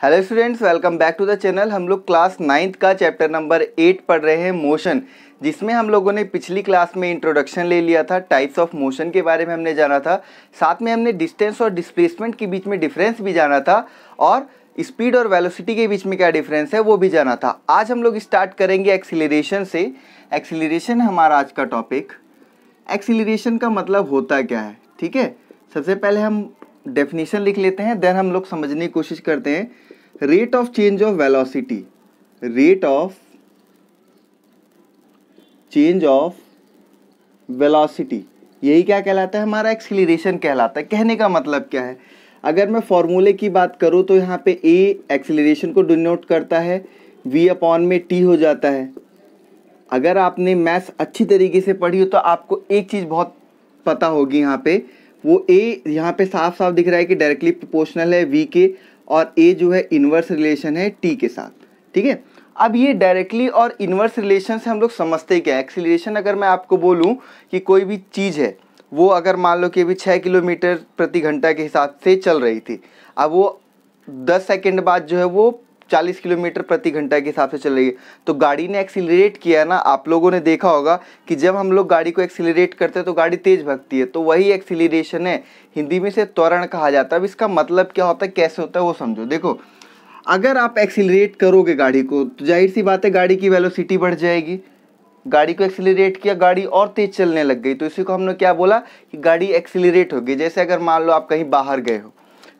Hello students welcome back to the channel हम लोग class ninth का चैप्टर नंबर एट पढ़ रहे हैं मोशन जिसमें हम लोगों ने पिछली क्लास में इंट्रोडक्शन ले लिया था टाइप्स ऑफ़ मोशन के बारे में हमने जाना था। साथ में हमने डिस्टेंस और डिस्प्लेसमेंट के बीच में डिफरेंस भी जाना था, और स्पीड और वेलोसिटी के बीच में क्या डिफरेंस है, वो भी जाना था। आज हम लोग स्टार्ट करेंगे एक्सिलेशन से। एक्सिलेशन हमारा आज का टॉपिक एक्सिलेशन का मतलब होता क्या है? ठीक है? सबसे पहले हम डेफिनेशन लिख लेते हैं देन हम लोग समझने की कोशिश करते हैं। Rate of change of velocity rate of change of velocity यही क्या कहलाता है? हमारा एक्सिलेशन कहलाता है। कहने का मतलब क्या है? अगर मैं फॉर्मूले की बात करूँ तो यहाँ पे ए एक्सिलेशन को डिनोट करता है। वी अपॉन में टी हो जाता है। अगर आपने मैथ्स अच्छी तरीके से पढ़ी हो तो आपको एक चीज़ बहुत पता होगी यहाँ पे। वो ए यहाँ पे साफ़ साफ़ दिख रहा है कि डायरेक्टली प्रोपोर्शनल है वी के और ए जो है इन्वर्स रिलेशन है टी के साथ, ठीक है? अब ये डायरेक्टली और इन्वर्स रिलेशन से हम लोग समझते क्या एक्सिलेशन अगर मैं आपको बोलूँ कि कोई भी चीज़ है, वो अगर मान लो कि अभी छः किलोमीटर प्रति घंटा के हिसाब से चल रही थी, अब वो दस सेकेंड बाद जो है वो चालीस किलोमीटर प्रति घंटा के हिसाब से चल रही है। तो गाड़ी ने एक्सिलरेट किया है ना, आप लोगों ने देखा होगा कि जब हम लोग गाड़ी को एक्सिलरेट करते हैं तो गाड़ी तेज़ भगती है। तो वही एक्सिलरेशन है, हिंदी में से त्वरण कहा जाता है। अब इसका मतलब क्या होता है, कैसे होता है, वो समझो। देखो, अगर आप एक्सिलरेट करोगे गाड़ी को तो ज़ाहिर सी बात है, गाड़ी की वेलोसिटी बढ़ जाएगी। गाड़ी को एक्सिलरेट किया, गाड़ी और तेज चलने लग गई। तो इसी को हमने क्या बोला कि गाड़ी एक्सिलरेट हो गई। जैसे अगर मान लो आप कहीं बाहर गए हो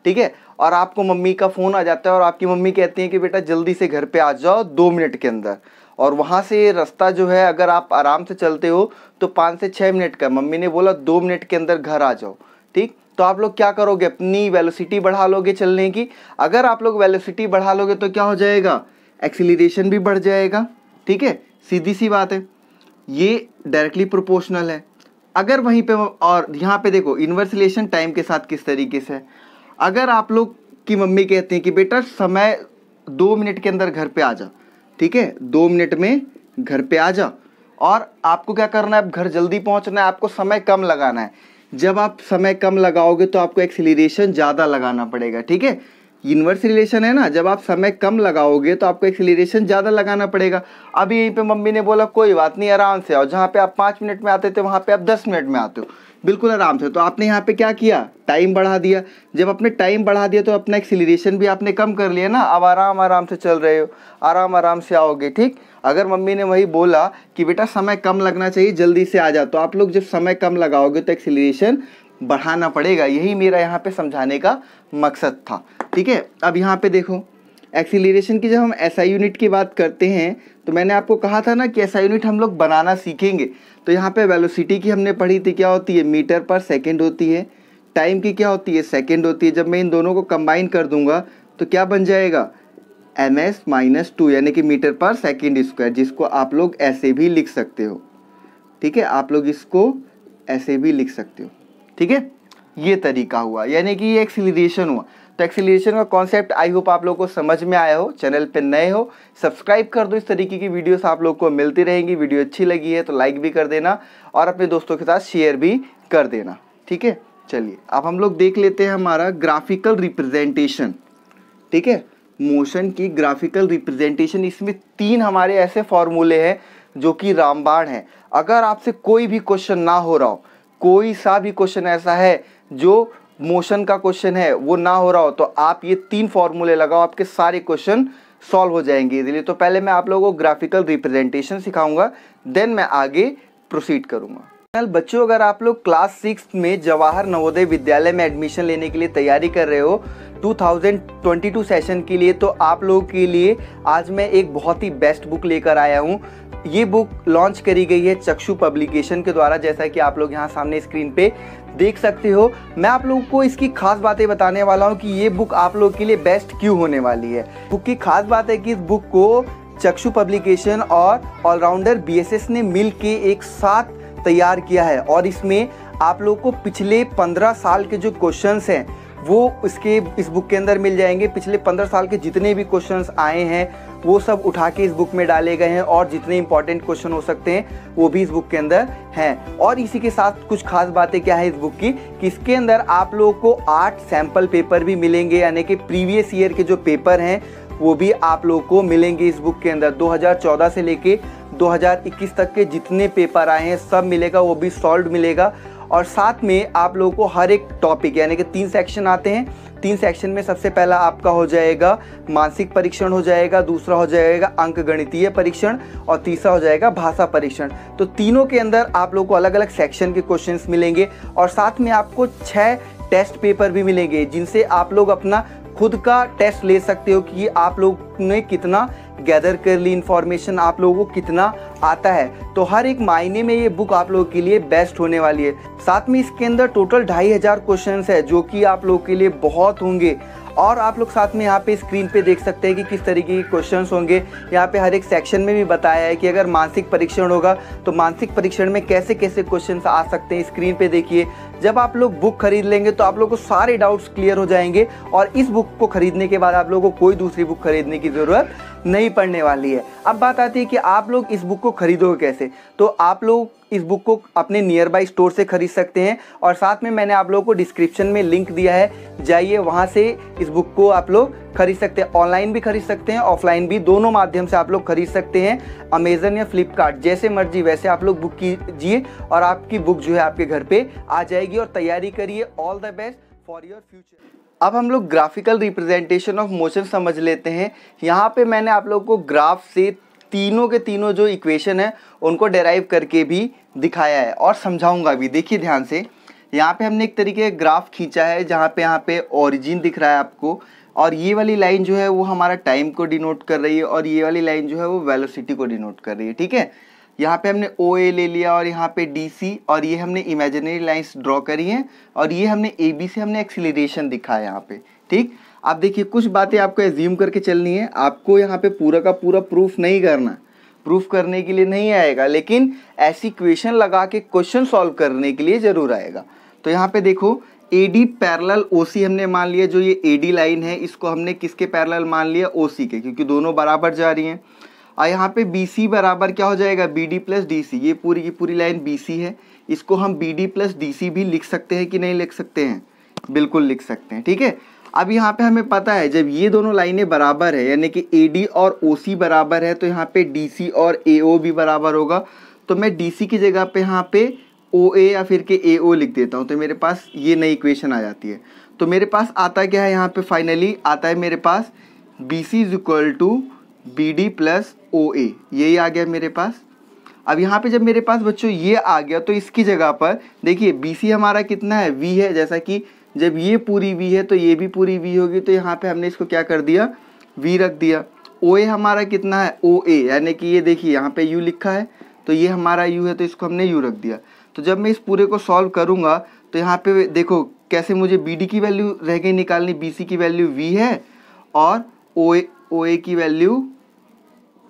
ठीक है? और आपको मम्मी का फ़ोन आ जाता है और आपकी मम्मी कहती है कि बेटा जल्दी से घर पे आ जाओ दो मिनट के अंदर। और वहाँ से रास्ता जो है, अगर आप आराम से चलते हो तो पाँच से छः मिनट का। मम्मी ने बोला दो मिनट के अंदर घर आ जाओ, ठीक? तो आप लोग क्या करोगे? अपनी वेलोसिटी बढ़ा लोगे चलने की। अगर आप लोग वेलोसिटी बढ़ा लोगे तो क्या हो जाएगा? एक्सिलेशन भी बढ़ जाएगा, ठीक है? सीधी सी बात है। ये डायरेक्टली प्रोपोर्शनल है। अगर वहीं पे और यहाँ पे देखो इन्वर्स रिलेशन टाइम के साथ किस तरीके से है? अगर आप लोग की मम्मी कहती हैं कि बेटा समय दो मिनट के अंदर घर पे आ जा, ठीक है? दो मिनट में घर पे आ जा। और आपको क्या करना है? अब घर जल्दी पहुँचना है, आपको समय कम लगाना है। जब आप समय कम लगाओगे तो आपको एक्सिलेशन ज़्यादा लगाना पड़ेगा, ठीक है? इन्वर्स रिलेशन है ना? जब आप समय कम लगाओगे तो आपको एक्सिलेशन ज़्यादा लगाना पड़ेगा। अभी यहीं पे मम्मी ने बोला, कोई बात नहीं, आराम से आओ। जहाँ पे आप पाँच मिनट में आते थे, वहाँ पे आप दस मिनट में आते हो। बिल्कुल आराम से। तो आपने यहाँ पे क्या किया? टाइम बढ़ा दिया। जब आपने टाइम बढ़ा दिया तो अपना एक्सिलेशन भी आपने कम कर लिया ना। अब आराम आराम से चल रहे हो। आराम आराम से आओगे, ठीक? अगर मम्मी ने वही बोला कि बेटा समय कम लगना चाहिए, जल्दी से आ जाओ तो आप लोग जब समय कम लगाओगे तो एक्सिलेशन बढ़ाना पड़ेगा। यही मेरा यहाँ पे समझाने का मकसद था। ठीक है? अब यहाँ पे देखो। एक्सिलेशन की जब हम एसआई यूनिट की बात करते हैं तो मैंने आपको कहा था ना कि एसआई यूनिट हम लोग बनाना सीखेंगे। तो यहाँ पे वेलोसिटी की हमने पढ़ी थी, क्या होती है? मीटर पर सेकेंड होती है। टाइम की क्या होती है? सेकेंड होती है। जब मैं इन दोनों को कंबाइन कर दूँगा तो क्या बन जाएगा? एम एस माइनस टू यानी कि मीटर पर सेकेंड स्क्वायर जिसको आप लोग ऐसे भी लिख सकते हो। ठीक है? आप लोग इसको ऐसे भी लिख सकते हो। ठीक है? ये तरीका हुआ। यानी कि ये एक्सिलेशन हुआ। तो एक्सिलेशन का कॉन्सेप्ट आई होप आप लोग को समझ में आया हो चैनल पे नए हो सब्सक्राइब कर दो इस तरीके की वीडियोस आप लोग को मिलती रहेंगी वीडियो अच्छी लगी है तो लाइक भी कर देना और अपने दोस्तों के साथ शेयर भी कर देना, ठीक है? चलिए, अब हम लोग देख लेते हैं हमारा ग्राफिकल रिप्रेजेंटेशन ठीक है? मोशन की ग्राफिकल रिप्रेजेंटेशन इसमें तीन हमारे ऐसे फॉर्मूले हैं जो कि रामबाण है। अगर आपसे कोई भी क्वेश्चन ना हो रहा हो, कोई सा भी क्वेश्चन ऐसा है जो मोशन का क्वेश्चन है, वो ना हो रहा हो तो आप ये तीन फॉर्मूले लगाओ, आपके सारे क्वेश्चन सॉल्व हो जाएँगे इसलिए तो पहले मैं आप लोगों को ग्राफिकल रिप्रेजेंटेशन सिखाऊँगा देन मैं आगे प्रोसीड करूँगा। बच्चों, अगर आप लोग क्लास सिक्स में जवाहर नवोदय विद्यालय में एडमिशन लेने के लिए तैयारी कर रहे हो 2022 सेशन के लिए तो आप लोगों के लिए आज मैं एक बहुत ही बेस्ट बुक लेकर आया हूँ। ये बुक लॉन्च करी गई है चक्षु पब्लिकेशन के द्वारा, जैसा कि आप लोग यहाँ सामने स्क्रीन पे देख सकते हो। मैं आप लोगों को इसकी खास बातें बताने वाला हूँ कि ये बुक आप लोग के लिए बेस्ट क्यों होने वाली है। बुक की खास बात है कि इस बुक को चक्षु पब्लिकेशन और ऑलराउंडर बीएसएस ने मिल के एक साथ तैयार किया है और इसमें आप लोग को पिछले पंद्रह साल के जो क्वेश्चंस हैं, वो इसके, इस बुक के अंदर मिल जाएँगे। पिछले पंद्रह साल के जितने भी क्वेश्चंस आए हैं वो सब उठा के इस बुक में डाले गए हैं और जितने इंपॉर्टेंट क्वेश्चन हो सकते हैं, वो भी इस बुक के अंदर हैं। और इसी के साथ कुछ खास बातें क्या है इस बुक की कि इसके अंदर आप लोगों को आठ सैंपल पेपर भी मिलेंगे, यानी कि प्रीवियस ईयर के जो पेपर हैं, वो भी आप लोगों को मिलेंगे इस बुक के अंदर। 2014 से लेके 2021 तक के जितने पेपर आए हैं, सब मिलेगा, वो भी सॉल्व मिलेगा। और साथ में आप लोगों को हर एक टॉपिक यानी कि तीन सेक्शन आते हैं। तीन सेक्शन में सबसे पहला आपका हो जाएगा मानसिक परीक्षण हो जाएगा, दूसरा हो जाएगा अंक गणितीय परीक्षण, और तीसरा हो जाएगा भाषा परीक्षण। तो तीनों के अंदर आप लोगों को अलग अलग सेक्शन के क्वेश्चंस मिलेंगे, और साथ में आपको छः टेस्ट पेपर भी मिलेंगे, जिनसे आप लोग अपना खुद का टेस्ट ले सकते हो कि आप लोग ने कितना गैदर कर ली इन्फॉर्मेशन आप लोगों को कितना आता है। तो हर एक मायने में ये बुक आप लोगों के लिए बेस्ट होने वाली है। साथ में इसके अंदर टोटल ढाई हज़ार क्वेश्चन है, जो कि आप लोगों के लिए बहुत होंगे। और आप लोग साथ में यहाँ पे स्क्रीन पे देख सकते हैं कि किस तरीके के क्वेश्चंस होंगे। यहाँ पे हर एक सेक्शन में भी बताया है कि अगर मानसिक परीक्षण होगा तो मानसिक परीक्षण में कैसे कैसे क्वेश्चन आ सकते हैं स्क्रीन पर देखिए। जब आप लोग बुक खरीद लेंगे तो आप लोग को सारे डाउट्स क्लियर हो जाएँगे और इस बुक को खरीदने के बाद आप लोगों को कोई दूसरी बुक खरीदने की ज़रूरत नहीं पड़ने वाली है। अब बात आती है कि आप लोग इस बुक को खरीदोगे कैसे? तो आप लोग इस बुक को अपने नियर बाई स्टोर से खरीद सकते हैं। और साथ में मैंने आप लोगों को डिस्क्रिप्शन में लिंक दिया है। जाइए वहाँ से इस बुक को आप लोग खरीद सकते हैं। ऑनलाइन भी खरीद सकते हैं ऑफलाइन भी। दोनों माध्यम से आप लोग खरीद सकते हैं। अमेजन या फ्लिपकार्ट जैसे मर्ज़ी वैसे आप लोग बुक कीजिए। और आपकी बुक जो है आपके घर पे आ जाएगी। और तैयारी करिए। All the best for your future अब हम लोग ग्राफिकल रिप्रेजेंटेशन ऑफ़ मोशन समझ लेते हैं। यहाँ पे मैंने आप लोगों को ग्राफ से तीनों के तीनों जो इक्वेशन है, उनको डेराइव करके भी दिखाया है और समझाऊँगा भी। देखिए ध्यान से, यहाँ पे हमने एक तरीके ग्राफ खींचा है, जहाँ पे यहाँ पे ओरिजिन दिख रहा है आपको। और ये वाली लाइन जो है, वो हमारा टाइम को डिनोट कर रही है और ये वाली लाइन जो है, वो वेलोसिटी को डिनोट कर रही है, ठीक है? यहाँ पे हमने ओ ए ले लिया और यहाँ पे डी सी और ये हमने इमेजिनरी लाइंस ड्रॉ करी हैं और ये हमने ए बी से हमने एक्सिलेशन दिखा है यहाँ पे, ठीक? आप देखिए, कुछ बातें आपको एज्यूम करके चलनी है। आपको यहाँ पे पूरा का पूरा प्रूफ नहीं करना। प्रूफ करने के लिए नहीं आएगा, लेकिन ऐसी क्वेश्चन लगा के क्वेश्चन सॉल्व करने के लिए ज़रूर आएगा। तो यहाँ पे देखो ए डी पैरल ओ सी हमने मान लिया, जो ये ए डी लाइन है, इसको हमने किसके पैरल मान लिया? ओ सी के, क्योंकि दोनों बराबर जा रही हैं। और यहाँ पे बी सी बराबर क्या हो जाएगा? B D plus D C ये पूरी की पूरी लाइन बी सी है। इसको हम B D plus D C भी लिख सकते हैं कि नहीं लिख सकते हैं? बिल्कुल लिख सकते हैं, ठीक है? अब यहाँ पे हमें पता है, जब ये दोनों लाइनें बराबर है, यानी कि ए डी और ओ सी बराबर है तो यहाँ पे डी सी और ए ओ भी बराबर होगा। तो मैं डी सी की जगह पे यहाँ पे ओ ए या फिर के ए ओ लिख देता हूँ तो मेरे पास ये नई इक्वेशन आ जाती है। तो मेरे पास आता क्या है यहाँ पे फाइनली आता है मेरे पास B C is equal to B D plus O A यही आ गया मेरे पास। अब यहाँ पे जब मेरे पास बच्चों ये आ गया तो इसकी जगह पर देखिए बी सी हमारा कितना है? वी है, जैसा कि जब ये पूरी वी है तो ये भी पूरी वी होगी तो यहाँ पे हमने इसको क्या कर दिया? वी रख दिया। ओ ए हमारा कितना है? ओ ए यानी कि ये देखिए, यहाँ पे यू लिखा है तो ये हमारा यू है तो इसको हमने यू रख दिया। तो जब मैं इस पूरे को सॉल्व करूँगा तो यहाँ पे देखो, कैसे मुझे बी डी की वैल्यू रह गई निकालनी बी सी की वैल्यू वी है, और ओ ए ओ ए की वैल्यू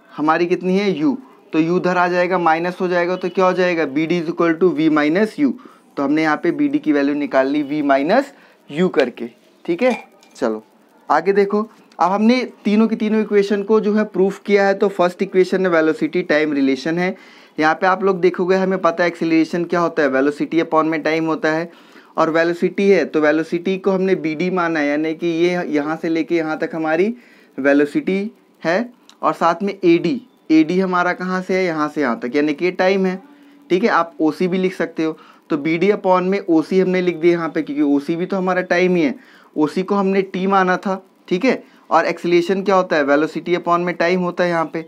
हमारी कितनी है? यू तो यू उधर आ जाएगा माइनस हो जाएगा तो क्या हो जाएगा? B D is equal to V minus U तो हमने यहाँ पे बी डी की वैल्यू निकाल ली वी माइनस यू करके। ठीक है? चलो, आगे देखो। अब हमने तीनों की तीनों इक्वेशन को जो है प्रूफ किया है तो फ़र्स्ट इक्वेशन में वेलोसिटी टाइम रिलेशन है। यहाँ पे आप लोग देखोगे, हमें पता है एक्सिलेशन क्या होता है। वेलोसिटी अपॉन में टाइम होता है। और वेलोसिटी है तो वेलोसिटी को हमने बी डी माना है, यानी कि ये यहाँ से लेके यहाँ तक हमारी वेलोसिटी है। और साथ में ए डी ए डी हमारा कहाँ से है? यहाँ से यहाँ तक। यानी कि टाइम है। ठीक है? आप ओ सी भी लिख सकते हो। तो बी डी अपॉन में ओ सी हमने लिख दिया यहाँ पे, क्योंकि ओ सी भी तो हमारा टाइम ही है। ओ सी को हमने टी माना था, ठीक है? और एक्सलेशन क्या होता है? वेलोसिटी अपॉन में टाइम होता है यहाँ पे,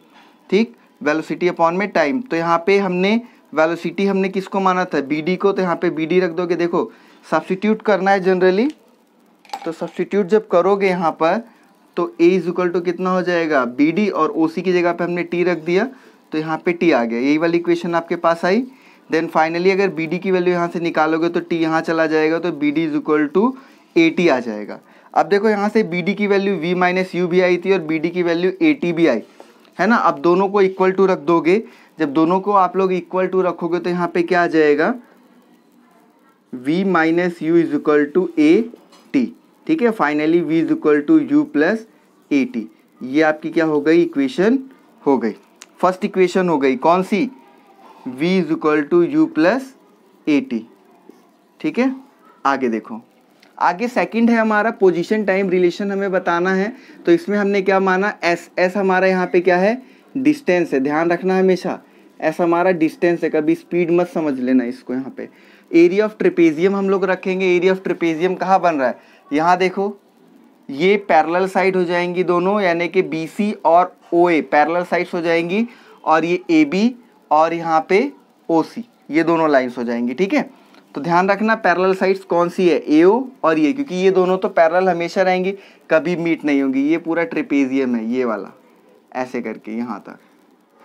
ठीक? वेलोसिटी अपॉन में टाइम तो यहाँ पे हमने वेलोसिटी हमने किसको माना था? बी डी को। तो यहाँ पे बी डी रख दोगे, देखो सब्सटीट्यूट करना है जनरली तो सब्सटीट्यूट जब करोगे यहाँ पर तो ए इज़ इक्वल टू कितना हो जाएगा? बी डी और ओ सी की जगह पे हमने टी रख दिया तो यहाँ पे टी आ गया। यही वाली इक्वेशन आपके पास आई। देन फाइनली अगर बी डी की वैल्यू यहाँ से निकालोगे तो टी यहाँ चला जाएगा तो B D is equal to A T आ जाएगा। अब देखो यहाँ से बी डी की वैल्यू वी माइनस यू भी आई थी और बी डी की वैल्यू ए टी भी आई। है ना? अब दोनों को इक्वल टू रख दोगे। जब दोनों को आप लोग इक्वल टू रखोगे तो यहाँ पे क्या आ जाएगा? V minus U is equal to A T ठीक है? Finally v is equal to U plus A T ये आपकी क्या हो गई? इक्वेशन हो गई। फ़र्स्ट इक्वेशन हो गई। कौन सी? V is equal to U plus A T ठीक है? आगे देखो। आगे सेकंड है हमारा पोजीशन टाइम रिलेशन हमें बताना है। तो इसमें हमने क्या माना? एस एस हमारा यहाँ पे क्या है? डिस्टेंस है। ध्यान रखना हमेशा। एस हमारा डिस्टेंस है। कभी स्पीड मत समझ लेना इसको यहाँ पे। एरिया ऑफ़ ट्रिपेजियम हम लोग रखेंगे। एरिया ऑफ़ ट्रिपेजियम कहाँ बन रहा है? यहाँ देखो। ये पैरेलल साइड हो जाएँगी दोनों, यानी कि बी और ओ ए पैरेलल साइड्स हो जाएँगी। और ये ए बी और यहाँ पे ओ सी ये दोनों लाइन्स हो जाएँगी, ठीक है? तो ध्यान रखना पैरेलल साइड्स कौन सी है ओ और ये क्योंकि ये दोनों तो पैरेलल हमेशा रहेंगी, कभी मीट नहीं होंगी, ये पूरा ट्रिपेजियम है, ये वाला, ऐसे करके यहाँ तक,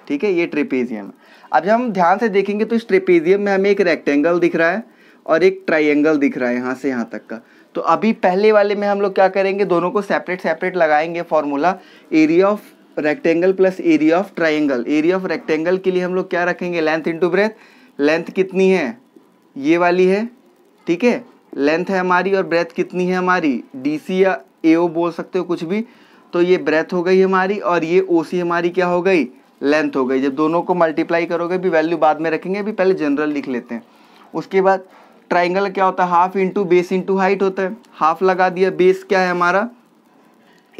ठीक है? ये ट्रिपेजियम है। अब जब हम ध्यान से देखेंगे तो इस ट्रिपेजियम में हमें एक रेक्टेंगल दिख रहा है और एक ट्राइंगल दिख रहा है यहाँ से यहाँ तक का। तो अभी पहले वाले में हम लोग क्या करेंगे, दोनों को सेपरेट सेपरेट लगाएँगे formula area of rectangle plus area of triangle area of rectangle के लिए हम लोग क्या रखेंगे? लेंथ इंटू ब्रेथ लेंथ कितनी है? ये वाली है, ठीक है? लेंथ है हमारी और ब्रेथ कितनी है हमारी? डी सी या ए बोल सकते हो कुछ भी। तो ये ब्रेथ हो गई हमारी और ये ओ सी हमारी क्या हो गई? लेंथ हो गई। जब दोनों को मल्टीप्लाई करोगे, भी वैल्यू बाद में रखेंगे, अभी पहले जनरल लिख लेते हैं। उसके बाद ट्राइंगल क्या होता है? Half into base into height होता है। हाफ़ लगा दिया। बेस क्या है हमारा?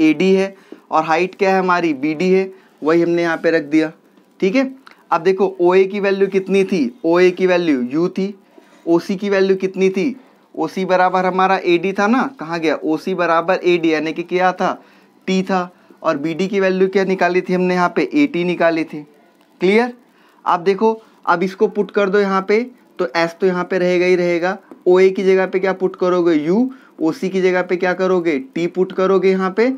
ए डी है। और हाइट क्या है हमारी? बी डी है, वही हमने यहाँ पे रख दिया। ठीक है? अब देखो ओ ए की वैल्यू कितनी थी? ओ ए की वैल्यू यू थी। ओ सी की वैल्यू कितनी थी? ओ सी बराबर हमारा ए डी था ना? कहाँ गया? ओ सी बराबर ए डी यानी कि क्या था? टी था। और बी डी की वैल्यू क्या निकाली थी हमने यहाँ पे? ए टी निकाली थी। क्लियर आप देखो, अब इसको पुट कर दो यहाँ पे। तो एस तो यहाँ पे रहेगा ही रहेगा। ओ ए की जगह पे क्या पुट करोगे? यू ओ सी की जगह पे क्या करोगे? टी पुट करोगे यहाँ पे।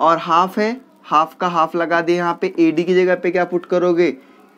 और हाफ़ है। हाफ़ का हाफ़ लगा दिए यहाँ पे। ए डी की जगह पे क्या पुट करोगे?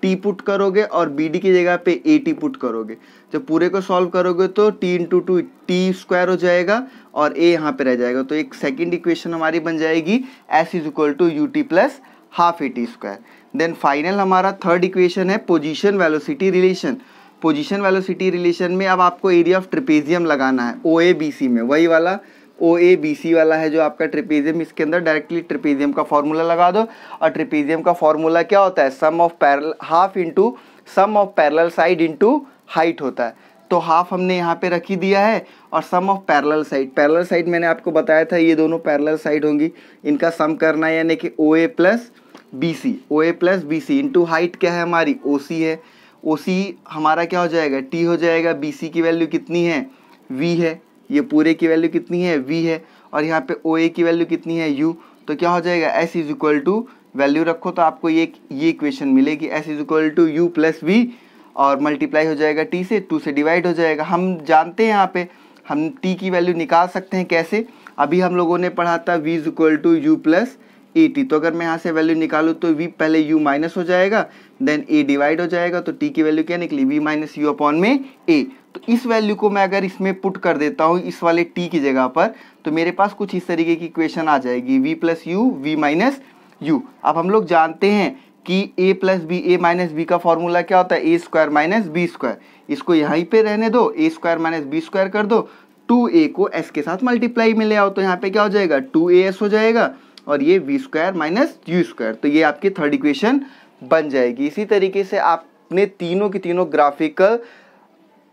टी पुट करोगे और बी डी की जगह पे ए टी पुट करोगे। जब पूरे को सॉल्व करोगे तो T into two T square हो जाएगा और ए यहाँ पे रह जाएगा। तो एक सेकेंड इक्वेशन हमारी बन जाएगी। S is equal to U T plus half A T square then final हमारा थर्ड इक्वेशन है position velocity relation position velocity relation में अब आपको एरिया ऑफ़ ट्रिपेजियम लगाना है। ओ ए बी सी में। वही वाला ओ ए बी सी वाला है जो आपका ट्रिपीजियम, इसके अंदर डायरेक्टली ट्रिपीजियम का फॉर्मूला लगा दो। और ट्रिपीजियम का फॉर्मूला क्या होता है? Sum of parallel half into sum of parallel side into height होता है। तो हाफ़ हमने यहाँ पे रखी दिया है और sum of parallel side parallel side मैंने आपको बताया था, ये दोनों पैरल साइड होंगी। इनका सम करना है, यानी कि O A plus B C O A plus B C into height क्या है हमारी? ओ सी है। ओ सी हमारा क्या हो जाएगा? टी हो जाएगा। बी सी की वैल्यू कितनी है? वी है। ये पूरे की वैल्यू कितनी है? वी है। और यहाँ पे ओ ए की वैल्यू कितनी है? यू तो क्या हो जाएगा? S is equal to value रखो तो आपको ये ये इक्वेशन मिलेगी। S is equal to U plus V और मल्टीप्लाई हो जाएगा टी से। टू से डिवाइड हो जाएगा। हम जानते हैं यहाँ पे हम टी की वैल्यू निकाल सकते हैं कैसे? अभी हम लोगों ने पढ़ा था V is equal to U plus A T तो अगर मैं यहाँ से वैल्यू निकालूँ तो वी पहले यू माइनस हो जाएगा देन ए डिवाइड हो जाएगा। तो टी की वैल्यू क्या निकली? वी माइनस यू अपॉन में ए तो इस वैल्यू को मैं अगर इसमें पुट कर देता हूँ, इस वाले टी की जगह पर तो मेरे पास कुछ इस तरीके की इक्वेशन आ जाएगी V plus U V minus U अब हम लोग जानते हैं कि A plus B A minus B का फॉर्मूला क्या होता है? A square minus B square इसको यहीं पे रहने दो A square minus B square कर दो. टू ए को एस के साथ मल्टीप्लाई में ले आओ तो यहाँ पे क्या हो जाएगा? टू ए एस हो जाएगा, और ये V square minus U square तो ये आपकी थर्ड इक्वेशन बन जाएगी. इसी तरीके से आपने तीनों की तीनों ग्राफिकल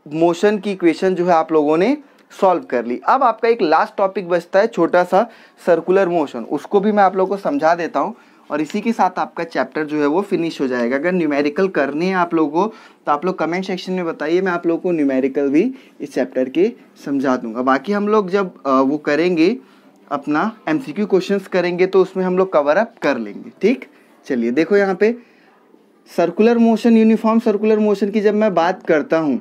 मोशन की इक्वेशन जो है आप लोगों ने सॉल्व कर ली। अब आपका एक लास्ट टॉपिक बचता है, छोटा सा सर्कुलर मोशन उसको भी मैं आप लोगों को समझा देता हूँ और इसी के साथ आपका चैप्टर जो है वो फिनिश हो जाएगा। अगर न्यूमेरिकल करने हैं आप लोगों को तो आप लोग कमेंट सेक्शन में बताइए, मैं आप लोगों को न्यूमेरिकल भी इस चैप्टर के समझा दूँगा। बाकी हम लोग जब वो करेंगे, अपना एम सी क्वेश्चंस करेंगे तो उसमें हम लोग कवर अप कर लेंगे। ठीक? चलिए, देखो यहाँ पे circular motion uniform circular motion की जब मैं बात करता हूँ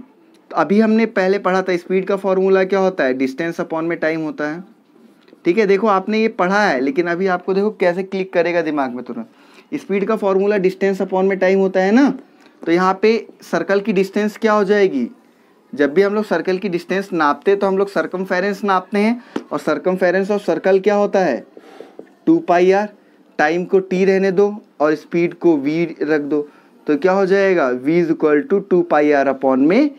तो अभी हमने पहले पढ़ा था, स्पीड का फॉर्मूला क्या होता है? डिस्टेंस अपॉन में टाइम होता है। ठीक है, देखो, आपने ये पढ़ा है, लेकिन अभी आपको देखो कैसे क्लिक करेगा दिमाग में तुरंत। स्पीड का फॉर्मूला डिस्टेंस अपॉन में टाइम होता है ना? तो यहाँ पे सर्कल की डिस्टेंस क्या हो जाएगी? जब भी हम लोग सर्कल की डिस्टेंस नापते तो हम लोग सरकम नापते हैं, और सरकम ऑफ़ सर्कल क्या होता है? Two pi R. टाइम को टी रहने दो, और स्पीड को वी रख दो। तो क्या हो जाएगा? V is equal to two pi R upon में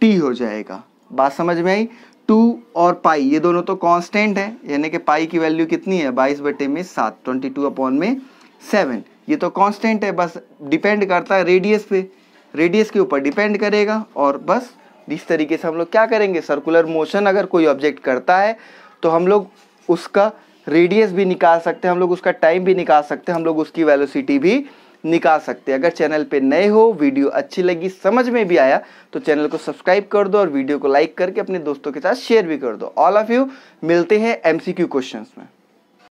टी हो जाएगा। बात समझ में आई? टू और पाई, ये दोनों तो कांस्टेंट है, यानी कि पाई की वैल्यू कितनी है? बाईस बटे में सात ट्वेंटी टू अपॉन में सेवन ये तो कांस्टेंट है, बस डिपेंड करता है रेडियस पे। रेडियस के ऊपर डिपेंड करेगा और बस इस तरीके से हम लोग क्या करेंगे? सर्कुलर मोशन अगर कोई ऑब्जेक्ट करता है तो हम लोग उसका रेडियस भी निकाल सकते हैं, हम लोग उसका टाइम भी निकाल सकते हैं, हम लोग उसकी वेलोसिटी भी निकाल सकते हैं। अगर चैनल पे नए हो, वीडियो अच्छी लगी, समझ में भी आया तो चैनल को सब्सक्राइब कर दो और वीडियो को लाइक करके अपने दोस्तों के साथ शेयर भी कर दो। ऑल ऑफ़ यू मिलते हैं एमसीक्यू क्वेश्चंस में।